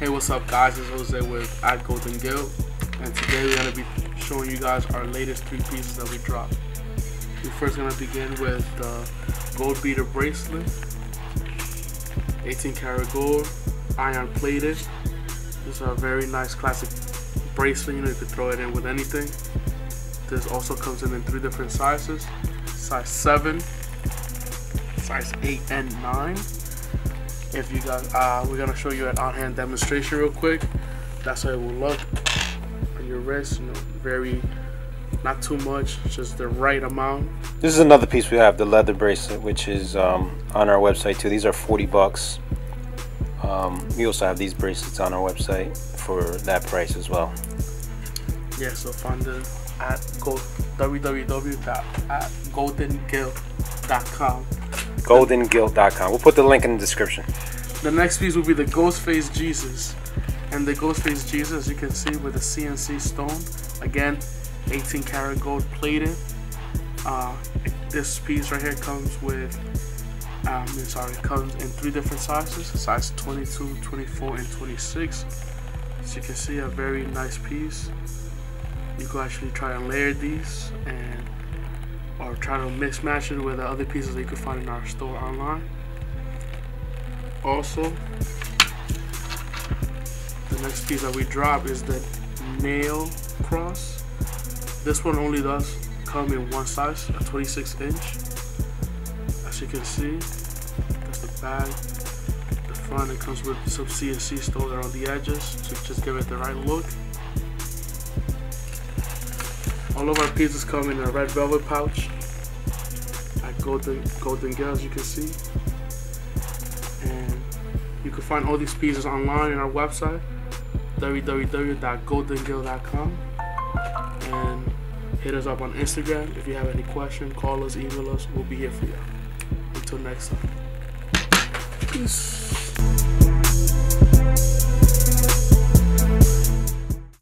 Hey, what's up, guys? It's Jose with at Golden Gilt, and today we're gonna be showing you guys our latest three pieces that we dropped. We're first gonna begin with the gold beater bracelet, 18 karat gold, ion plated. This is a very nice classic bracelet. You know, you could throw it in with anything. This also comes in in three different sizes: size seven, size eight, and nine if you guys uh, we're gonna show you an on-hand demonstration real quick. That's how it will look on your wrist you know very not too much just the right amount. This is another piece we have the leather bracelet which is um, on our website too. These are 40 bucks. Um, we also have these bracelets on our website for that price as well. Yeah so find them at go goldengilt.com. We'll put the link in the description. The next piece will be the Ghostface Jesus. And the Ghostface Jesus, you can see with a CNC stone. Again, 18 karat gold plated. Uh, this piece right here comes with, um, sorry, comes in three different sizes. Size 22, 24, and 26. So you can see a very nice piece. You can actually try and layer these and or try to mix match it with the other pieces that you can find in our store online. Also, the next piece that we drop is the nail cross. This one only does come in one size, a 26 inch. As you can see, that's the bag. The front, it comes with some CNC stone around the edges to just give it the right look. All of our pieces come in a red velvet pouch at Golden Golden Gilt, as you can see. And you can find all these pieces online on our website, www.goldengilt.com. And hit us up on Instagram if you have any questions. Call us, email us. We'll be here for you. Until next time. Peace.